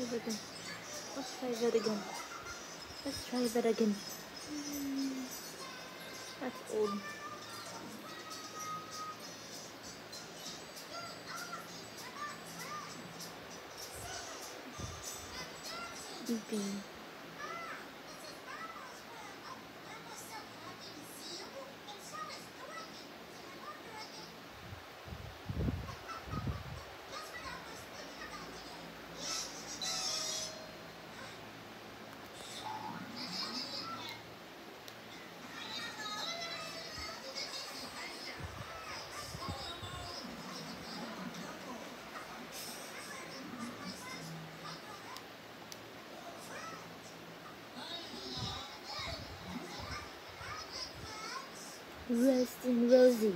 that again. Let's try that again. Let's try that again. Mm, That's old. Beeping. Rest in Rosie.